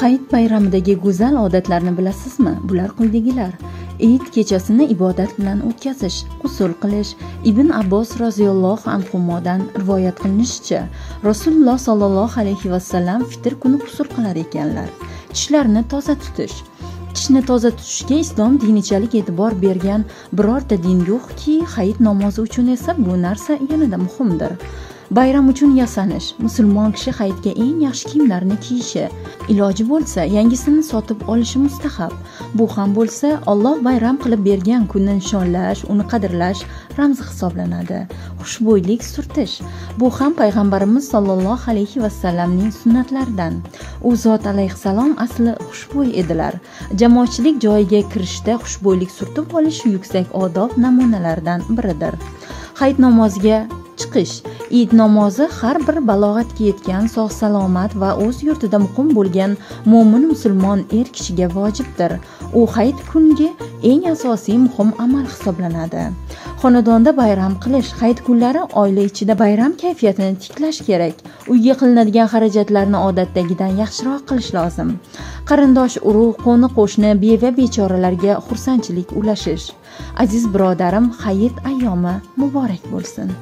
hayit bayramidagi go'zal odatlarni bilasizmi bular quyidagilar. Eid kechasini ibodat bilan o'tkazish g'usul qilish. Ibn abbos roziyallohu anhudan rivoyat qilinishicha rasululloh sollallohu alayhi vasallam fitr kuni g'usul qilar ekanlar. Tishlarni toza tutish. Tishni toza tutishga islom dinichalik e'tibor bergan birorta din yo'qki hayit namozi uchun esa bu narsa yanada muhimdir. Bayram uchun yasanish. Musulmon kishi hayitga eng yaxshi kiyimlarni kiyishi. Iloji bo'lsa yangisini sotib olishi mustahab. Bu ham bo'lsa olloh bayram qilib bergan kunni nishonlash uni qadrlash ramzi hisoblanadi. Xushbo'ylik surtish. Bu ham payg'ambarimiz sollallohu alayhi vasallamning sunnatlaridan. U zot alayhissalom asli xushbo'y edilar. Jamoatchilik joyiga kirishda xushbo'ylik surtib olish yuksak odob namunalaridan biridir. Hayit namoziga chiqish. Id namozi har bir balog'atga yetgan sog' salomat va o'z yurtida muqim bo'lgan mo'min musulmon er kishiga vojibdir. U hayit kungi eng asosiy muhim amal hisoblanadi. Xonadonda bayram qilish hayit kunlari oila ichida bayram kayfiyatini tiklash kerak. Uyga qilinadigan xarajatlarni odatdagidan yaxshiroq qilish lozim. Qarindosh urug' qo'ni qo'shni beva bechoralarga xursandchilik ulashish. Aziz birodarim hayit ayyomi muborak bo'lsin.